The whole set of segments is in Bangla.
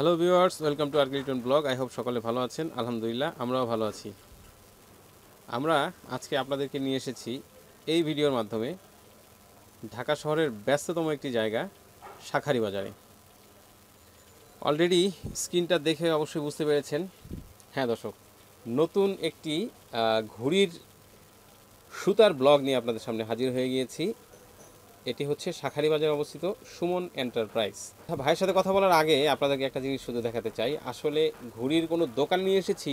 হ্যালো ভিউয়ার্স ওয়েলকাম টু আর্কিলিটন ব্লগ আই হোপ সকলে ভালো আছেন। আলহামদুলিল্লাহ, আমরাও ভালো আছি। আমরা আজকে আপনাদেরকে নিয়ে এসেছি এই ভিডিওর মাধ্যমে ঢাকা শহরের ব্যস্ততম একটি জায়গা, শাখারি বাজারে। অলরেডি স্ক্রিনটা দেখে অবশ্যই বুঝতে পেরেছেন। হ্যাঁ দর্শক, নতুন একটি ঘুড়ির সুতার ব্লগ নিয়ে আপনাদের সামনে হাজির হয়ে গিয়েছি। এটি হচ্ছে শাখারি বাজারে অবস্থিত সুমন এন্টারপ্রাইজ। ভাইয়ের সাথে কথা বলার আগে আপনাদেরকে একটা জিনিস শুধু দেখাতে চাই। আসলে ঘুড়ির কোনো দোকান নিয়ে এসেছি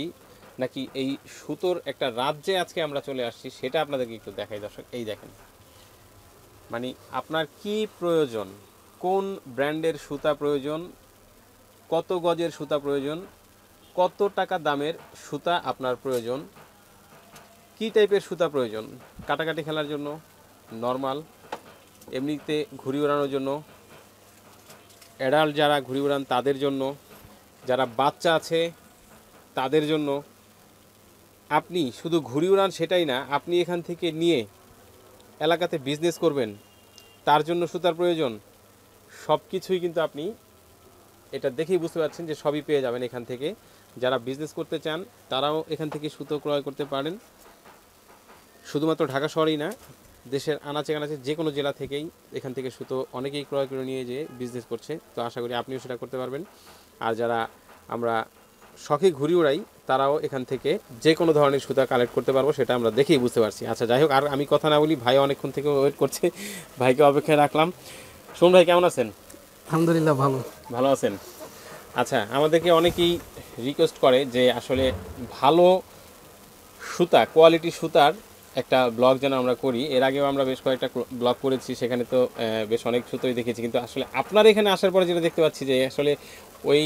নাকি এই সুতোর একটা রাজ্যে আজকে আমরা চলে আসছি সেটা আপনাদেরকে একটু দেখাই দর্শক। এই দেখেন। মানে আপনার কি প্রয়োজন? কোন ব্র্যান্ডের সুতা প্রয়োজন? কত গজের সুতা প্রয়োজন? কত টাকা দামের সুতা আপনার প্রয়োজন? কি টাইপের সুতা প্রয়োজন? কাটাকাটি খেলার জন্য? নর্মাল? এমনিতে ঘুড়ি ওড়ানোর জন্য অ্যাডাল্ট যারা ঘুড়ি ওড়ান তাদের জন্য, যারা বাচ্চা আছে তাদের জন্য, আপনি শুধু ঘুড়ি ওড়ান সেটাই না, আপনি এখান থেকে নিয়ে এলাকাতে বিজনেস করবেন, তার জন্য সুতার প্রয়োজন সব কিছুই কিন্তু আপনি এটা দেখেই বুঝতে পারছেন যে সবই পেয়ে যাবেন এখান থেকে। যারা বিজনেস করতে চান, তারাও এখান থেকে সুতো ক্রয় করতে পারেন। শুধুমাত্র ঢাকা শহরেই না দেশের আনাচে কানাচে যে কোনো জেলা থেকেই এখান থেকে সুতো অনেকেই ক্রয় করে নিয়ে যেয়ে বিজনেস করছে। তো আশা করি আপনিও সেটা করতে পারবেন। আর যারা আমরা শখে ঘুরি উড়াই তারাও এখান থেকে যে কোনো ধরনের সুতা কালেক্ট করতে পারব সেটা আমরা দেখেই বুঝতে পারছি। আচ্ছা যাই হোক আর আমি কথা না বলি ভাই অনেকক্ষণ থেকে ওয়েট করছে ভাইকে অপেক্ষায় রাখলাম। শোন ভাই কেমন আছেন? আলহামদুলিল্লাহ ভালো। ভালো আছেন? আচ্ছা আমাদেরকে অনেকেই রিকোয়েস্ট করে যে আসলে ভালো সুতা কোয়ালিটি সুতার একটা ব্লগ যেন আমরা করি। এর আগেও আমরা বেশ কয়েকটা ব্লগ করেছি সেখানে তো বেশ অনেক সুতোই দেখেছি। কিন্তু আসলে আপনার এখানে আসার পরে যেটা দেখতে পাচ্ছি যে আসলে ওই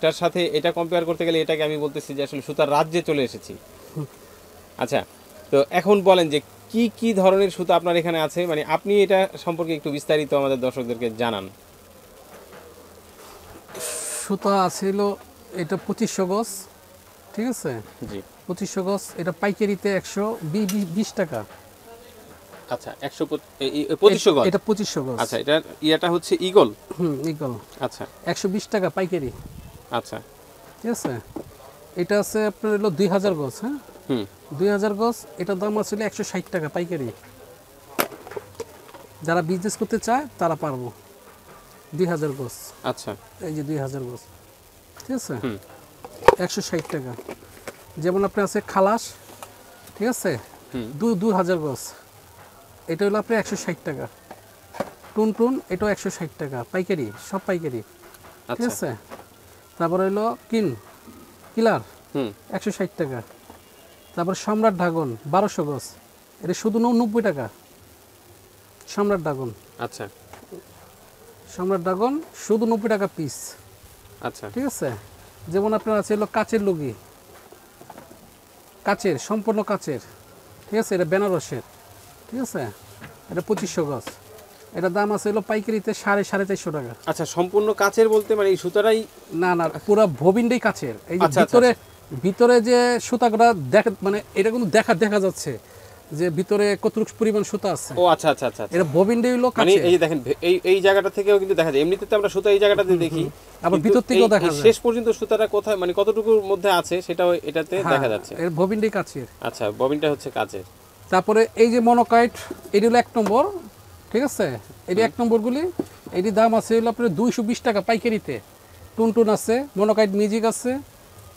টার সাথে এটা কম্পেয়ার করতে গেলে এটাকে আমি বলতেছি যে আসলে সুতার রাজ্যে চলে এসেছি। আচ্ছা তো এখন বলেন যে কি কি ধরনের সুতা আপনার এখানে আছে? মানে আপনি এটা সম্পর্কে একটু বিস্তারিত আমাদের দর্শকদেরকে জানান। সুতা আছিল এটা পঁচিশশো গজ ঠিক আছে? জি। পঁচিশশো গজ এটা পাইকারিতে একশো বিশ টাকা। আচ্ছা একশো পঁচিশশো গজ? এটা পঁচিশশো গজ। আচ্ছা এটার ইয়েটা হচ্ছে ইগল হুম ইগল আচ্ছা। একশো বিশ টাকা পাইকারি। আচ্ছা। ঠিক আছে? এটা আছে আপনার হলো দুই হাজার গজ হ্যাঁ? হুম। দুই হাজার গজ এটার দাম আছে একশো ষাট টাকা পাইকারি। যারা বিজনেস করতে চায় তারা পারব। দুই হাজার গজ। আচ্ছা। এই যে দুই হাজার গজ। ঠিক আছে? হুম। একশো ষাট টাকা। যেমন আপনার আছে খালাস ঠিক আছে? দু দু হাজার গজ। এটা হলো আপনার একশো ষাট টাকা। টুন টুন এটাও একশো ষাট টাকা। পাইকারি সব পাইকারি। ঠিক আচ্ছা। আছে? তারপরে হলো কিন কিলার হুম। একশো ষাট টাকা। তারপর সম্রাট ড্রাগন বারোশো গজ। এটা শুধু ন- নব্বই টাকা। সম্রাট ড্রাগন আচ্ছা। সম্রাট ড্রাগন শুধু নব্বই টাকা পিস আচ্ছা। ঠিক আছে? যেমন আপনার আছে হলো কাচের লুগি কাচের সম্পূর্ণ কাচের। ঠিক আছে? এটা বেনারসের। ঠিক আছে? এটা পঁচিশশো গজ। এটার দাম আছে হলো পাইকারিতে সাড়ে সাড়ে চারশো টাকা। আচ্ছা সম্পূর্ণ কাচের বলতে মানে এই সুতারাই না না পুরো ভবিনটাই কাচের। এই যে আচ্ছা, আচ্ছা, ভিতরে ভিতরে যে সুতাগুলো দেখা মানে এটা কিন্তু দেখা দেখা যাচ্ছে। যে ভিতরে কতটুকু পরিমাণ সুতা আছে। ও আচ্ছা আচ্ছা আচ্ছা আচ্ছা। এটা ববিনটাই হলো মানে কাচের। এই দেখেন এই এই জায়গাটা থেকেও কিন্তু দেখা যায়। এমনিতে তো আমরা সুতা এই জায়গাটাতে দেখি। আবার ভিতর থেকেও দেখা যায়। শেষ পর্যন্ত সুতাটা কোথায় মানে কতটুকুর মধ্যে আছে সেটাও এটাতে দেখা যাচ্ছে। এর ববিনটাই কাচের। আচ্ছা ববিনটা হচ্ছে কাচের। তারপরে এই যে মনোকাইট এটি হলো এক নম্বর ঠিক আছে? এটি এক নম্বর নম্বরগুলি। এটির দাম আছে হলো আপনার দুইশো বিশ টাকা পাইকারিতে। টুনটুন আছে মনোকাইট মিউজিক আছে।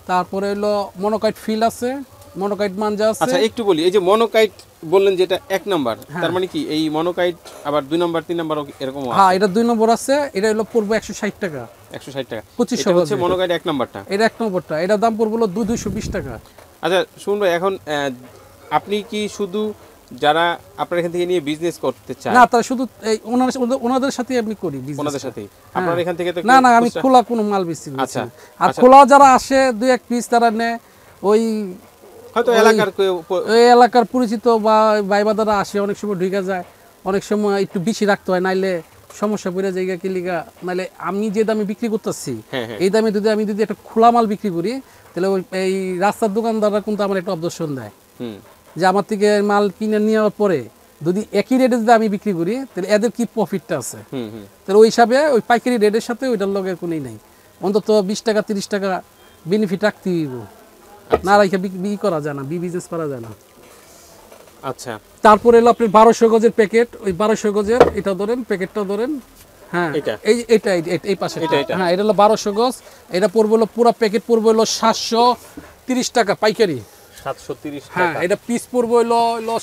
তারপরে হলো মনোকাইট ফিল আছে। মনোকাইট মাঞ্জা আছে। আচ্ছা একটু বলি এই যে মনোকাইট বললেন যেটা এক নাম্বার হ্যাঁ। তার মানে কি এই মনোকাইট আবার দুই নাম্বার তিন নাম্বার এরকম হ্যাঁ এটা দুই নম্বর আছে এটা হলো পড়ব একশো ষাট টাকা। একশো ষাট টাকা। পঁচিশশো হচ্ছে মনোকাইট এক নাম্বারটা। এটা এক নম্বরটা। এটার দাম পড়ব দুই দুইশো বিশ টাকা। আচ্ছা এখন আপনি কি শুধু যারা আপনার এখান থেকে নিয়ে বিজনেস করতে চান না তার শুধু এই ওনার ওনাদের- সাথে আমি করি ওনাদের টা। সাথেই আপনার এখান থেকে তো না না আমি খোলা কোনো মাল বেশি আচ্ছা, আর আচ্ছা। খোলা যারা আসে দুই এক পিস তারা নেয় ওই হয়তো এলাকার পরিচিত বা বাইবাদারা আসে অনেক সময় ঢুকে যায় অনেক সময় একটু বেশি রাখতে হয় নাইলে সমস্যা পড়ে যায় কিলিগা নাইলে আমি যে দামে বিক্রি করতেছি হ্যাঁ, হ্যাঁ। এই দামে যদি আমি যদি একটা খোলা মাল বিক্রি করি তাহলে এই রাস্তার দোকানদাররা কিন্তু আমার একটা অবদর্শন দেয়। যে আমার থেকে মাল কিনে নেওয়ার পরে যদি একই রেটে যদি আমি বিক্রি করি তাহলে এদের কি প্রফিটটা আছে? তাহলে ওই হিসাবে ওই পাইকারি রেটের সাথে ওইটার লগে কোনোই নাই। অন্তত বিশ টাকা তিরিশ টাকা বেনিফিট রাখতে হইব। না রাখে বিক্রি করা যায় না বি বিজনেস করা যায় না। আচ্ছা। তারপরে এলো আপনার বারোশো গজের প্যাকেট ওই বারোশো গজের এটা ধরেন প্যাকেটটা ধরেন হ্যাঁ এই এটা এই- এই- এই পাশে। এটা, এটা। হ্যাঁ এটা হলো বারোশো গজ এটা পড়বে হলো পুরো প্যাকেট পড়বে হলো সাতশো তিরিশ টাকা পাইকারি। সাতশো তিরিশ হ্যাঁ এটা পিস পড়বে হলো হলো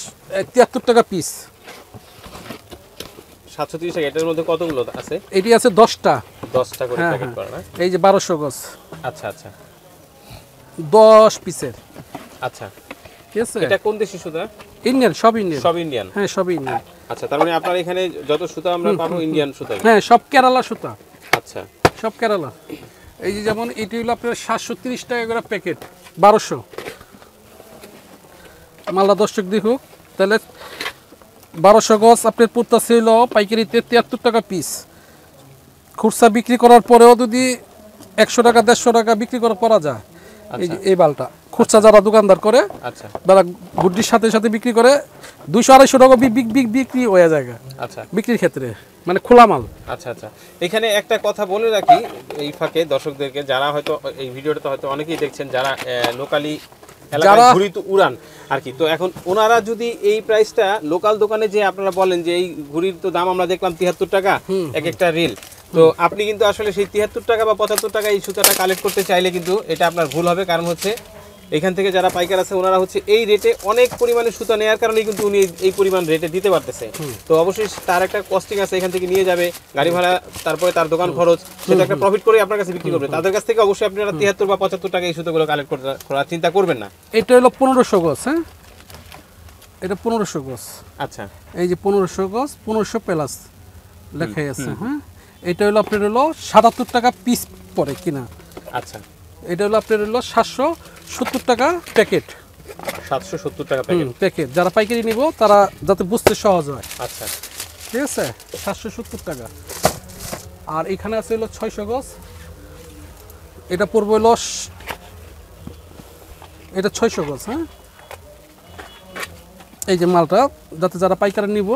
তিয়াত্তর টাকা পিস সাতশো তিরিশ টাকা এটার মধ্যে কতগুলো আছে? এটি আছে দশটা। দশটা করে হ্যাঁ, প্যাকেট হ্যাঁ। করা এই যে বারোশো গজ। আচ্ছা আচ্ছা। দশ পিসের। আচ্ছা। ঠিক আছে? এটা কোন দেশি সুতা? ইন্ডিয়ান সব ইন্ডিয়ান। সব ইন্ডিয়ান? হ্যাঁ সব ইন্ডিয়ান। আচ্ছা তার মানে আপনার এখানে যত সুতা আমরা পাবো ইন্ডিয়ান সুতা হ্যাঁ সব কেরালা সুতা। আচ্ছা। সব কেরালা। এই যে যেমন এটি হলো আপনার সাতশো তিরিশ টাকা করে প্যাকেট বারোশো। মালদা দর্শক দেখুক তাহলে বারোশো গজ আপনার পুত্তা ছিল পাইকারিতে তিয়াত্তর টাকা পিস খুচরা বিক্রি করার পরেও যদি একশো টাকা দেড়শো টাকা বিক্রি করা করা যায়। এই বালটা খুচরা যারা দোকানদার করে আচ্ছা। তারা গুড্ডির সাথে সাথে বিক্রি করে দুইশো আড়াইশো টাকা বিক্রি হয়ে যায় আচ্ছা। বিক্রির ক্ষেত্রে মানে খোলা মাল। আচ্ছা আচ্ছা। এখানে একটা কথা বলে রাখি এই ফাঁকে দর্শকদেরকে যারা হয়তো এই ভিডিওটা তো হয়তো অনেকেই দেখছেন যারা লোকালি যারা- তো উড়ান আর কি। তো এখন ওনারা যদি এই প্রাইসটা লোকাল দোকানে যে আপনারা বলেন যে এই ঘুড়ির তো দাম আমরা দেখলাম তিয়াত্তর টাকা এক একটা রিল তো আপনি কিন্তু আসলে সেই তিয়াত্তর টাকা বা পঁচাত্তর টাকা এই সুতাটা কালেক্ট করতে চাইলে কিন্তু এটা আপনার ভুল হবে। কারণ হচ্ছে এখান থেকে যারা পাইকার আছে ওনারা হচ্ছে এই রেটে অনেক পরিমাণে সুতা নেওয়ার কারণে কিন্তু উনি এই- পরিমাণ রেটে দিতে পারতেছে। তো অবশ্যই তার একটা কস্টিং আছে এখান থেকে নিয়ে যাবে গাড়ি ভাড়া তারপরে তার দোকান খরচ সেটা একটা প্রফিট করে আপনার কাছে বিক্রি করবে। তাদের কাছ থেকে অবশ্যই আপনারা তিয়াত্তর বা পঁচাত্তর টাকা এই সুতোগুলো কালেক্ট করার চিন্তা করবেন না। এটা হলো পনেরোশো গজ হ্যাঁ? এটা পনেরোশো গজ। আচ্ছা। এই যে পনেরোশো গজ পনেরোশো প্লাস লেখাই আছে হ্যাঁ? এটা হলো আপনার হলো সাতাত্তর টাকা পিস পরে কিনা। আচ্ছা। এটা হলো আপনার হলো সাতশো সত্তর টাকা প্যাকেট সাতশো সত্তর টাকা প্যাকেট যারা পাইকারি নিব তারা যাতে বুঝতে সহজ হয়। আচ্ছা। ঠিক আছে? সাতশো সত্তর টাকা। আর এখানে আছে হলো ছয়শো গজ। এটা পড়বে হলো এটা ছয়শো গজ হ্যাঁ? এই যে মালটা যাতে যারা পাইকারি নিব।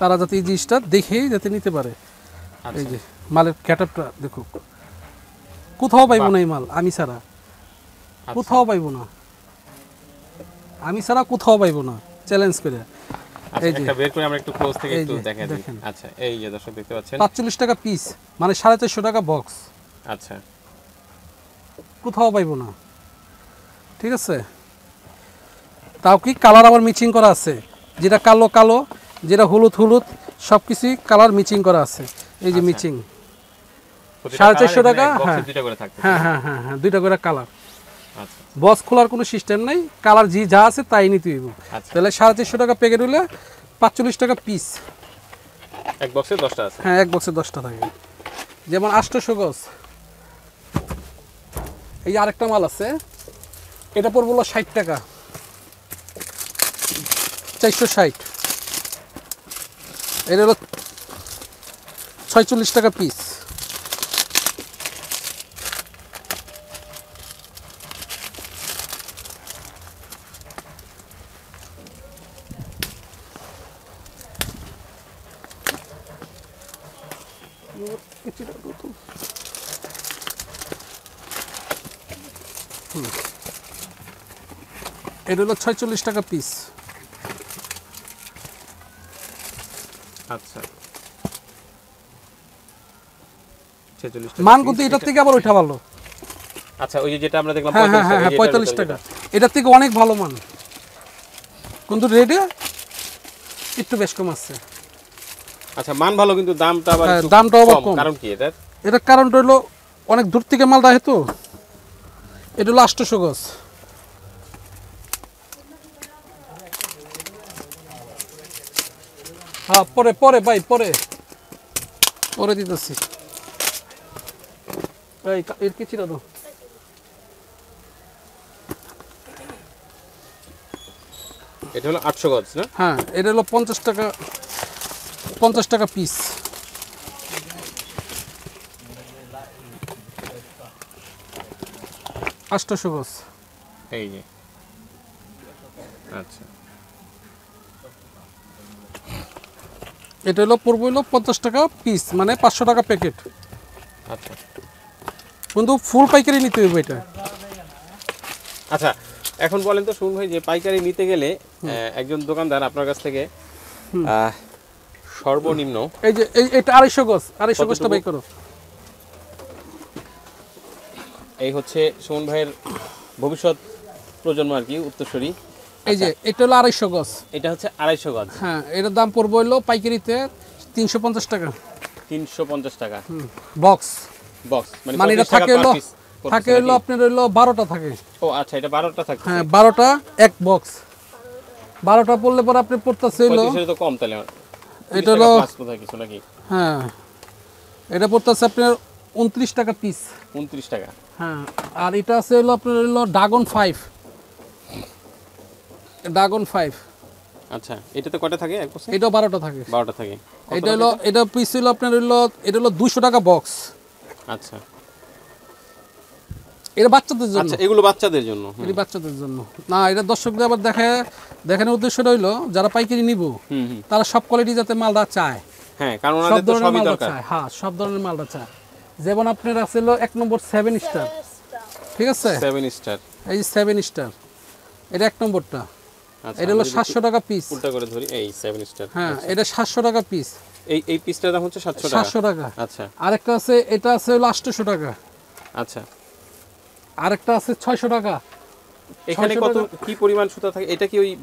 তারা যাতে এই জিনিসটা দেখেই যাতে নিতে পারে। এই আচ্ছা যে মালের ক্যাটাপটা দেখুক কোথাও পাইবো না এই মাল আমি ছাড়া। আচ্ছা। কোথাও পাইবো না। আমি ছাড়া কোথাও পাইবো না চ্যালেঞ্জ করে। আচ্ছা এই যে। বের করে আমরা একটু ক্লোজ থেকে একটু যে, দিই। আচ্ছা এই যে দর্শক দেখতে পাচ্ছেন। পাঁচচল্লিশ টাকা পিস মানে সাড়ে চারশো টাকা বক্স আচ্ছা। কোথাও পাইবো না। ঠিক আছে? তাও কি কালার আবার মিচিং করা আছে? যেটা কালো কালো যেটা হলুদ হলুদ সব কিছুই কালার মিচিং করা আছে। এই যে মিচিং। সাড়ে চারশো টাকা, এ হ্যাঁ। হ্যাঁ হ্যাঁ হ্যাঁ হ্যাঁ দুইটা করে কালার আচ্ছা। বক্স খোলার কোনো সিস্টেম নাই কালার জি যা আছে তাই নিতে হইব। আচ্ছা। তাহলে সাড়ে চারশো টাকা প্যাকেট হলে পাঁচচল্লিশ টাকা পিস এক বক্সে দশটা আছে? হ্যাঁ এক বক্সে দশটা থাকে। যেমন আষ্টশো গজ। এই যে আরেকটা মাল আছে এটা পড়ব ষাট টাকা। চারশো ষাট। এটা হলো ছয়চল্লিশ টাকা পিস এটা হলো ছয়চল্লিশ টাকা পিস আচ্ছা। মান কিন্তু এটার থেকে আবার ওইটা ভালো। আচ্ছা ওই যেটা আমরা দেখলাম হ্যাঁ হ্যাঁ হ্যাঁ হ্যাঁ পঁয়তাল্লিশ টাকা এটার থেকে অনেক ভালো মান। কিন্তু রেটে একটু বেশ কম আছে। আচ্ছা মান ভালো কিন্তু দামটা আবার হ্যাঁ, দামটাও কম। কারণ কি এটার? এটার কারণটা হলো অনেক দূর থেকে মালটা এটা হলো আষ্টশো গজ। হ্যাঁ পরে পরে ভাই পরে। পরে দিতেছি। এই কা- এর কি ছিল তো? এটা হলো আটশো গজ না? হ্যাঁ এটা হলো পঞ্চাশ টাকা পঞ্চাশ টাকা পিস আষ্টশো গজ। এই যে। আচ্ছা। এটা হলো পড়ব হলো পঞ্চাশ টাকা পিস মানে পাঁচশো টাকা প্যাকেট আচ্ছা। কিন্তু ফুল পাইকারি নিতে হবে এটা। আচ্ছা এখন বলেন তো শুনুন ভাই যে পাইকারি নিতে গেলে একজন দোকানদার আপনার কাছ থেকে সর্বনিম্ন এই যে এটা আড়াইশো গজ আড়াইশো গজটা বাই করো। এই হচ্ছে সুমন ভাইয়ের ভবিষ্যৎ প্রজন্ম আর কি উত্তরসূরি। এই যে এটা হলো আড়াইশো গজ। এটা হচ্ছে আড়াইশো গজ। হ্যাঁ এটার দাম পড়ব হলো পাইকারিতে তিনশো পঞ্চাশ টাকা। তিনশো পঞ্চাশ টাকা। বক্স। বক্স মানে মানে এটা থাকে হলো থাকে হলো আপনার হলো বারোটা থাকে। ও আচ্ছা এটা বারোটা থাকছে। হ্যাঁ বারোটা এক বক্স বারোটা পড়লে পরে আপনি পড়তেছে হলো কম তাহলে। এটা হলো- কিছু নাকি? হ্যাঁ। এটা পড়তেছে আপনার উনত্রিশ টাকা পিস উনত্রিশ টাকা। হ্যাঁ আর এটা আছে হলো আপনার হলো ড্রাগন ফাইভ ড্রাগন ফাইভ আচ্ছা এটাতে কয়টা থাকে? এক এটাও বারোটা থাকে। বারোটা থাকে। এটা হলো এটা? পিস হলো আপনার হলো এটা হলো দুশো টাকা বক্স আচ্ছা। এটা বাচ্চাদের জন্য। আচ্ছা এগুলো বাচ্চাদের জন্য। এটি বাচ্চাদের জন্য। না এটা দর্শকদের আবার দেখে দেখানোর উদ্দেশ্যটা হইল যারা পাইকারি নিব তারা সব কোয়ালিটি যাতে মালটা চায়। হ্যাঁ কারণ সব ধরনের মালটা চায়। হ্যাঁ সব ধরনের মালটা চায়। যেমন আপনার আছে এক নম্বর সেভেন স্টার ঠিক আছে? সেভেন স্টার এই যে সেভেন স্টার এটা এক নম্বরটা। আচ্ছা এটা হলো সাতশো টাকা পিস উল্টা করে ধরি এই সেভেন স্টার হ্যাঁ এটা সাতশো টাকা পিস এই এই পিসটার দাম হচ্ছে সাতশো টাকা। সাতশো টাকা। আচ্ছা। আরেকটা আছে এটা আছে হলো আটশোশো টাকা। আচ্ছা। আরেকটা আছে ছয়শো টাকা। এখানে কত কি পরিমাণ সুতা থাকে? এটা কি ওই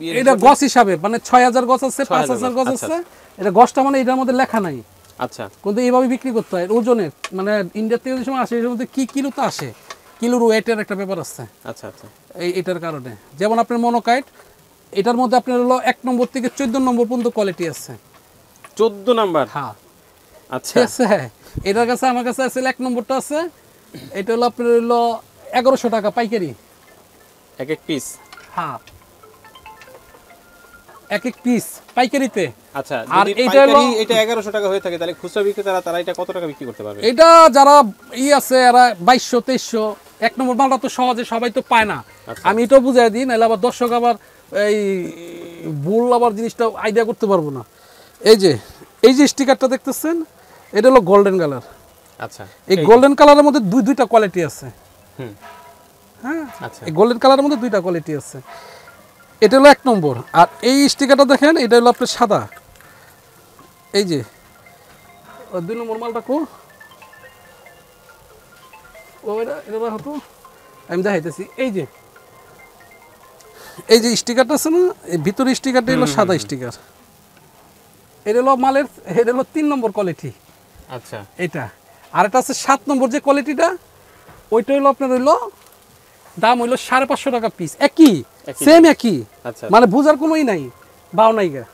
ইয়ের এটা? গছ হিসাবে মানে ছয় হাজার গছ আছে পাঁচ 6000 হাজার গছ আচ্ছা। আছে। এটা গছটা মানে এটার মধ্যে লেখা নাই। আচ্ছা। কিন্তু এইভাবে বিক্রি করতে হয়। ওজনের মানে ইন্ডিয়া থেকে সময় আসে এর মধ্যে কি কিলোতে আসে? কিলোর ওয়েটের একটা ব্যাপার আছে। আচ্ছা আচ্ছা। এই এটার কারণে। যেমন আপনার মনোকাইট এটার মধ্যে আপনার হলো এক নম্বর থেকে চোদ্দ নম্বর পর্যন্ত কোয়ালিটি আছে। চোদ্দ নাম্বার? হ্যাঁ আচ্ছা। আছে। এটার কাছে আমার কাছে আছে এক নম্বরটা আছে। এটা হলো আপনার হলো এগারোশো টাকা পাইকারি। এক এক পিস হ্যাঁ এক এক পিস পাইকারিতে। আচ্ছা আর এইটা হলো- এটা এগারোশো টাকা হয়ে থাকে তাহলে খুচরা বিক্রেতারা তারা এটা কত টাকা বিক্রি করতে পারবে? এটা যারা ই আছে এরা বাইশশো তেইশশো এক নম্বর মালটা তো সহজে সবাই তো পায় না। আচ্ছা। আমি এটাও বুঝাই দিই নাহলে আবার দর্শক আবার এই ভুল আবার জিনিসটা আইডিয়া করতে পারব না। এই যে এই যে স্টিকারটা দেখতেছেন এটা হলো গোল্ডেন কালার আচ্ছা। এই গোল্ডেন কালারের মধ্যে দুই দুইটা কোয়ালিটি আছে। হুম। হ্যাঁ? আচ্ছা। এই গোল্ডেন কালারের মধ্যে দুইটা কোয়ালিটি আছে। এটা হলো এক নম্বর। আর এই স্টিকারটা দেখেন এটা হলো আপনার সাদা। এই যে দুই নম্বর মালটা কো। ও এটা এটা রাখো আমি দেখাইতেছি। এই যে এই যে স্টিকারটা আছে না এই ভিতরে স্টিকারটা হলো সাদা স্টিকার এটা হলো মালের এটা হলো তিন নম্বর কোয়ালিটি আচ্ছা। এটা আর এটা আছে সাত নম্বর যে কোয়ালিটিটা ওইটা হলো আপনার হইল দাম হইল সাড়ে পাঁচশো টাকা পিস একই সেম একই। আচ্ছা। মানে বোঝার কোনোই নাই বাও নাই গা।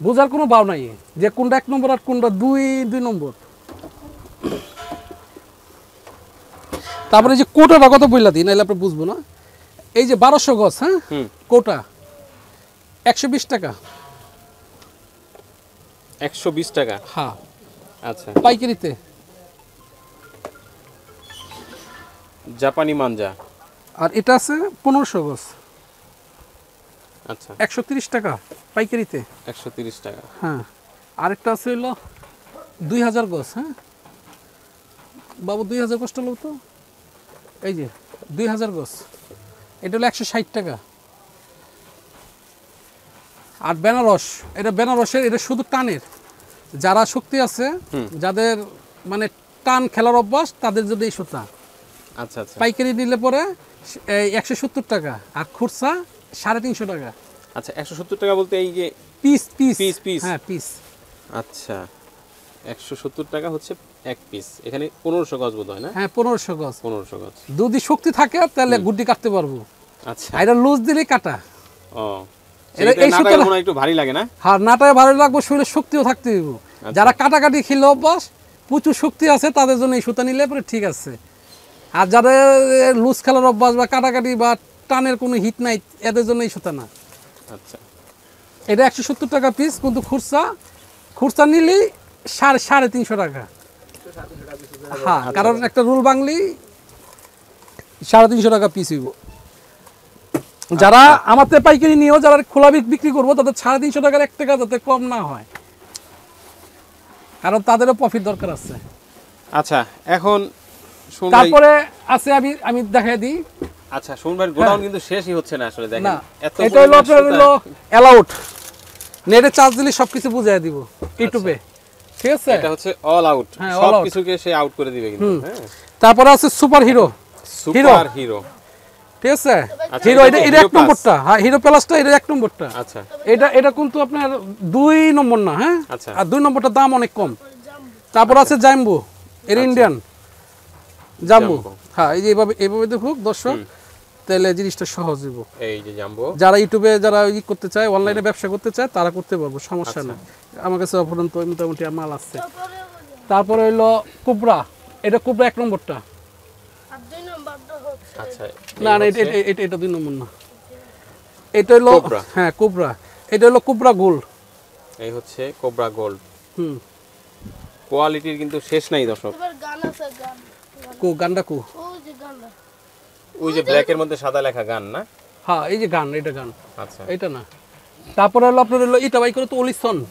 বোঝার কোনো নাই যে কোনটা এক নম্বর আর কোনটা দুই দুই নম্বর। তারপরে যে কোটাটা কত বইলা দিই নাহলে আপনি বুঝব না। এই যে বারোশো গছ হ্যাঁ? কোটা। একশো বিশ টাকা। একশো বিশ টাকা? হ্যাঁ। আচ্ছা। পাইকারিতে। জাপানি মাঞ্জা। আর এটা আছে পনেরোশো গছ আচ্ছা। একশো তিরিশ টাকা পাইকারিতে। একশো তিরিশ টাকা। হ্যাঁ। আরেকটা আছে হলো দুই হাজার গছ হ্যাঁ? বাবু দুই হাজার গছটা লোক তো। এই যে দুই হাজার গছ এটা হলো একশো ষাট টাকা। আর বেনারস এটা বেনারসের এটা শুধু টানের। যারা শক্তি আছে যাদের মানে টান খেলার অভ্যাস তাদের জন্য এই সুতা। আচ্ছা আচ্ছা। পাইকারি নিলে পরে একশো সত্তর টাকা আর খুরসা সাড়ে তিনশো টাকা। আচ্ছা একশো সত্তর টাকা বলতে এই যে পিস পিস। Piece, piece. হ্যাঁ পিস। আচ্ছা একশো সত্তর টাকা হচ্ছে এক পিস। এখানে পনেরোশো গজ বোধ হয় না? হ্যাঁ পনেরোশো গজ। পনেরোশো গজ। যদি শক্তি থাকে তাহলে গুড্ডি কাটতে পারব। আচ্ছা। এটা লুজ দিলেই কাটা। ও এই হয় একটু ভারী লাগে না? আর নাটায় ভালো লাগবে শরীরে শক্তিও থাকতে হইব। আচ্ছা। যারা কাটাকাটি খেলে অভ্যাস প্রচুর শক্তি আছে তাদের জন্য এই সুতা নিলে পরে ঠিক আছে। আর যাদের লুজ খেলার অভ্যাস বা কাটাকাটি বা টানের কোনো হিট নাই এদের জন্য এই সুতা না। আচ্ছা। এটা একশো সত্তর টাকা পিস কিন্তু খুরসা খুরসা নিলেই সাড়ে সাড়ে তিনশো টাকা। হ্যাঁ। কারণ একটা রুল বাংলি সাড়ে তিনশো টাকা পিস হইব। যারা আমাদের পাইকারি নিয়েও যারা খোলা বিক্রি করব তাদের সাড়ে তিনশো টাকার এক টাকা যাতে কম না হয়। কারণ তাদেরও প্রফিট দরকার আছে। আচ্ছা এখন তারপরে আছে আমি আমি দেখাই দিই। আচ্ছা শুন ভাই গোডাউন কিন্তু শেষই হচ্ছে না আসলে দেখেন। এত এটা হলো আপনার হলো অ্যালাউড নেটে চার্জ দিলে সবকিছু বুঝাই দিব ইউটিউবে ঠিক আছে? এটা হচ্ছে অল আউট হ্যাঁ, সব all out। কিছুকে সে আউট করে দিবে কিন্তু হ্যাঁ। তারপরে আছে সুপার হিরো সুপার হিরো ঠিক আছে? আচ্ছা, হিরো এটা এটা এক নম্বরটা। হ্যাঁ হিরো প্লাসটা এটা এক নম্বরটা। আচ্ছা। এটা এটা কিন্তু আপনার দুই নম্বর না হ্যাঁ? আচ্ছা। আর দুই নম্বরটার দাম অনেক কম। তারপর আছে জাম্বু। এর ইন্ডিয়ান জাম্বু। হ্যাঁ এই যে এভাবে এভাবে দেখুক দর্শক তাহলে জিনিসটা সহজ হইব। এই যে জাম্বো। যারা ইউটিউবে যারা ই করতে চায় অনলাইনে ব্যবসা করতে চায় তারা করতে পারব সমস্যা আচ্ছা। নেই। আমার কাছে অপরন্ত মোটামুটি মাল আছে। তারপরে হইল কুবরা। এটা কুবরা এক নম্বরটা আর দুই নম্বরটা হচ্ছে আচ্ছা না না এটা এটা- এটা এটা দুই নম্বর না এটা হলো। হ্যাঁ কুবরা। এটা হলো কুবরা গোল এই হচ্ছে কোবরা গোল্ড। হুম। কোয়ালিটির কিন্তু শেষ নাই দর্শক। এবার গান আছে গান। গান। কু গান্ডা কু? ওই যে গানটা। ওই যে ব্ল্যাকের মধ্যে সাদা লেখা গান না? হ্যাঁ এই যে গান এটা গান। আচ্ছা। এটা না। তারপরে হলো আপনার হলো এটা বাই করে তো অলিসন।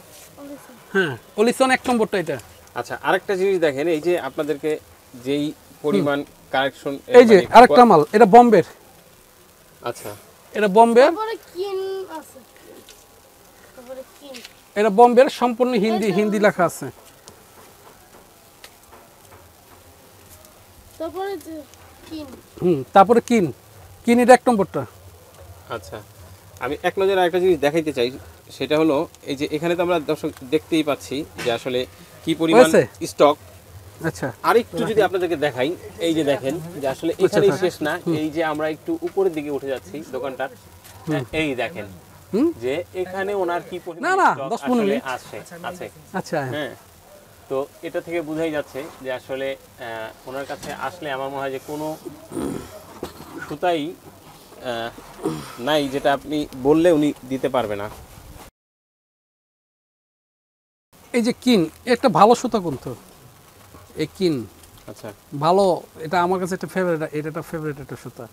হ্যাঁ অলিসন এক নম্বরটা এটা। আচ্ছা আরেকটা জিনিস দেখেন এই যে আপনাদেরকে যেই পরিমাণ কারেকশন এই যে আরেকটা মাল এটা বম্বের। আচ্ছা। এটা বম্বের তারপরে কিন আছে। তারপরে কিন। এটা বম্বের সম্পূর্ণ হিন্দি হিন্দি লেখা আছে। তারপরে যে কিন। হুম তারপরে কিন। কিন এটা এক নম্বরটা। আচ্ছা। আমি এক নজরে আরেকটা জিনিস দেখাইতে চাই সেটা হলো এই যে এখানে তো আমরা দর্শক দেখতেই পাচ্ছি যে আসলে কি পরিমাণ স্টক আচ্ছা। যদি আপনাদেরকে দেখাই এই যে দেখেন যে আসলে এখানেই শেষ না এই যে আমরা একটু উপরের দিকে উঠে যাচ্ছি দোকানটার হ্যাঁ, এই দেখেন যে এখানে ওনার কি না, না, 10 পনেরো আসলে মিনিট। আছে আছে। আচ্ছা হ্যাঁ তো এটা থেকে বোঝাই যাচ্ছে যে আসলে ওনার কাছে আসলে আমার মনে হয় যে কোনো সুতাই নাই যেটা আপনি বললে উনি দিতে পারবে না। এই যে কিন একটা ভালো সুতা কিন্তু এই কিন। আচ্ছা। ভালো এটা আমার কাছে একটা ফেভারিট এটা একটা ফেভারিট একটা সুতা।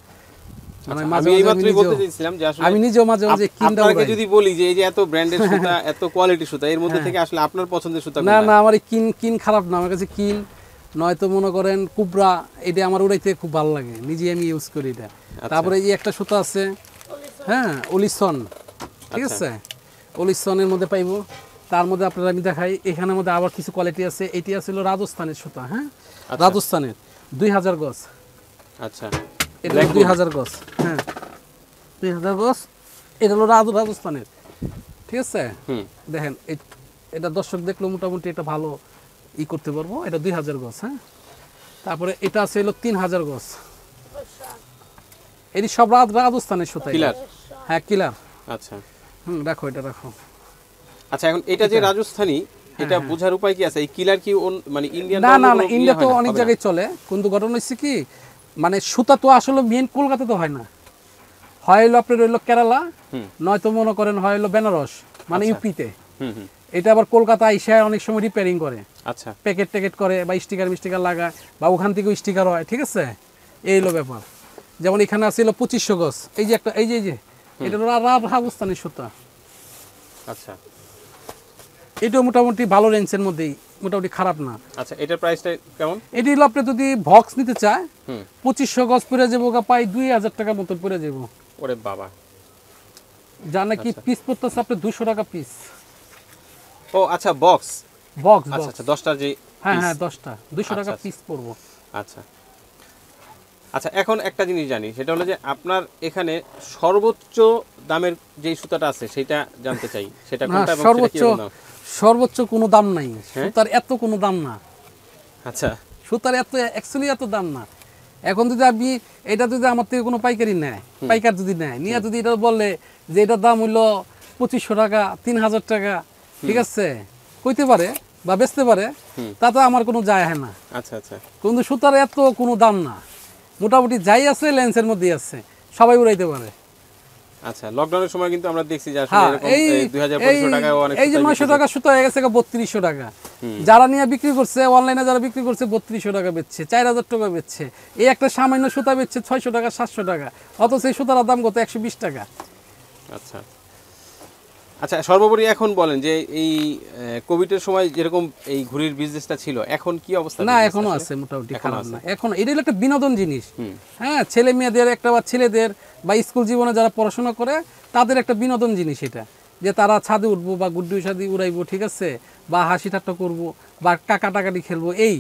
মানে আচ্ছা, আমি নিজেও- যে আমি মাঝে মাঝে যদি বলি যে এই যে এত ব্র্যান্ডের সুতা এত কোয়ালিটি সুতা এর মধ্যে থেকে আসলে আপনার পছন্দের সুতা না না আমার কিন কিন খারাপ না আমার কাছে কিন। নয়তো মনে করেন কুবরা এটা আমার উড়াইতে খুব ভালো লাগে নিজে আমি ইউজ করি এটা। আচ্ছা। তারপরে এই একটা সুতা আছে হ্যাঁ অলিসন ঠিক আচ্ছা। আছে? অলিসনের মধ্যে পাইবো। তার মধ্যে আপনারা আমি দেখাই এখানের মধ্যে আবার কিছু কোয়ালিটি আছে। এটি আছিল রাজস্থানের সুতা হ্যাঁ? আচ্ছা। রাজস্থানের দুই হাজার গজ। আচ্ছা। এটা দুই হাজার গজ হ্যাঁ। দুই হাজার গজ এটা হলো রাজ রাজস্থানের। ঠিক আছে? দেখেন এটা দর্শক দেখল মোটামুটি এটা ভালো ই করতে পারব। এটা দুই হাজার গজ হ্যাঁ? তারপরে এটা আছে হলো তিন হাজার গজ। এটি সব রাজ রাজস্থানের সুতা হ্যাঁ কিলার আচ্ছা। হুম রাখো এটা রাখো আচ্ছা এখন এটা যে রাজস্থানী এটা বোঝার উপায় কি আছে? এই কিলার কি মানে ইন্ডিয়ান হ্যাঁ, না না না ইন্ডিয়া তো অনেক জায়গায় চলে। কিন্তু ঘটনা হচ্ছে কি মানে সুতা তো আসলে মেন কলকাতা তো হয় না। হয় হলো আপনার হইল কেরালা। নয়তো মনে করেন হয় হলো বেনারস মানে আচ্ছা। ইউপিতে হুম হুম। এটা আবার কলকাতা আইসা অনেক সময় রিপেয়ারিং করে। আচ্ছা। প্যাকেট ট্যাকেট করে বা স্টিকার মিস্টিকার লাগায় বা ওখান থেকেও স্টিকার হয় ঠিক আছে? এই হলো ব্যাপার। যেমন এখানে আছে হলো পঁচিশশো গজ। এই যে একটা এই যে এই যে এটা রাজস্থানের সুতা। আচ্ছা। এটাও মোটামুটি ভালো রেঞ্জের মধ্যেই মোটামুটি খারাপ না। আচ্ছা এটার প্রাইসটা কেমন? এটি হলো আপনি যদি ভক্স নিতে চায় পঁচিশশো গজ পরে যাব পাই দুই হাজার টাকার মতন পরে যাব। ওরে বাবা। যা নাকি পিস পড়তেছে আপনি দুশো টাকা পিস ও আচ্ছা বক্স বক্স আচ্ছা বক্স আচ্ছা দশটার যে হ্যাঁ। হ্যাঁ দশটা। দুশো টাকা আচ্ছা, পিস পড়ব। আচ্ছা। আচ্ছা এখন একটা জিনিস জানি সেটা হলো যে আপনার এখানে সর্বোচ্চ দামের যে সুতাটা আছে সেটা জানতে চাই। সেটা কোনটা সর্বোচ্চ? সর্বোচ্চ কোনো দাম নাই। হ্যাঁ? সুতার এত কোনো দাম না। আচ্ছা। সুতার এত অ্যাকচুয়ালি এত দাম না। এখন যদি আপনি এটা যদি আমার থেকে কোনো পাইকারি নেয় পাইকার যদি নেয় নিয়ে যদি এটা বললে যে এটার দাম হইল পঁচিশশো টাকা তিন হাজার টাকা ঠিক আছে? কইতে পারে বা বেচতে পারে তাতে আমার কোনো যায় হয় না। আচ্ছা আচ্ছা। কিন্তু সুতার এত কোনো দাম না। মোটামুটি যাই আছে লেন্সের মধ্যেই আছে। সবাই উড়াইতে পারে। আচ্ছা লকডাউনের সময় কিন্তু আমরা দেখছি যে আসলে হ্যাঁ এরকম এই দুই হাজার এই টাকায় অনেক এই যে সুতাই নয়শো বিক্রি টাকা সুতা হয়ে গেছে বত্রিশশো টাকা। যারা নিয়ে বিক্রি করছে অনলাইনে যারা বিক্রি করছে বত্রিশশো টাকা বেচছে চার হাজার টাকা বেচছে। এই একটা সামান্য সুতা বেচছে ছয়শো টাকা সাতশো টাকা। অথচ এই সুতার দাম কত? একশো বিশ টাকা। আচ্ছা। আচ্ছা সর্বোপরি এখন বলেন যে এই কোভিডের সময় যেরকম এই ঘুড়ির বিজনেসটা ছিল এখন কি অবস্থা না এখনও আছে মোটামুটি এখনও খারাপ না। এখন এটা হলো একটা বিনোদন জিনিস। হ্যাঁ ছেলে মেয়েদের একটা বা ছেলেদের বা স্কুল জীবনে যারা পড়াশোনা করে তাদের একটা বিনোদন জিনিস এটা। যে তারা ছাদে উঠবো বা গুড্ডু সাদি উড়াইবো ঠিক আছে? বা হাসি ঠাট্টা করব বা কাকাটাকাটি খেলব এই।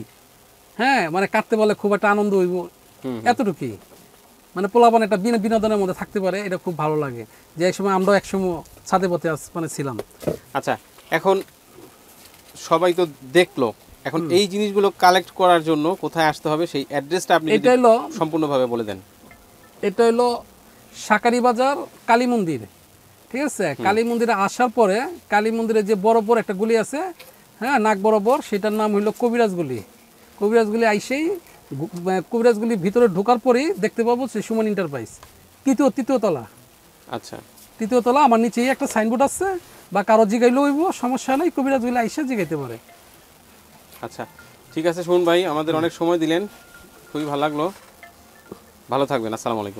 হ্যাঁ মানে কাটতে বলে খুব একটা আনন্দ হইব। এতটুকুই। মানে পোলাপান একটা বিনো- বিনোদনের মধ্যে থাকতে পারে এটা খুব ভালো লাগে। যে এক সময় আমরাও একসময় ছাদে পথে মানে ছিলাম। আচ্ছা এখন সবাই তো দেখল এখন এই জিনিসগুলো কালেক্ট করার জন্য কোথায় আসতে হবে সেই অ্যাড্রেসটা আপনি এটা হলো সম্পূর্ণভাবে বলে দেন। এটা হলো সাকারি বাজার কালী মন্দির ঠিক আছে? কালী মন্দিরে আসার পরে কালী মন্দিরে যে বড় বড় একটা গুলি আছে হ্যাঁ নাক বরাবর সেটার নাম হইল কবিরাজ গুলি কবিরাজ গুলি আইসেই গু- আহ, কবিরাজ গুলি ভিতরে ঢোকার পরেই দেখতে পাবো সে সুমন এন্টারপ্রাইজ তৃতীয় তৃতীয় তলা। আচ্ছা। তৃতীয় তলা আমার নিচেই একটা সাইনবোর্ড আছে বা কারও জিগাইলেও হইব সমস্যা নাই কবিরাজগুলি আইসে জিগাইতে পারে। আচ্ছা ঠিক আছে সুমন ভাই আমাদের অনেক সময় দিলেন খুবই ভালো লাগল। ভালো থাকবেন আসসালামু আলাইকুম।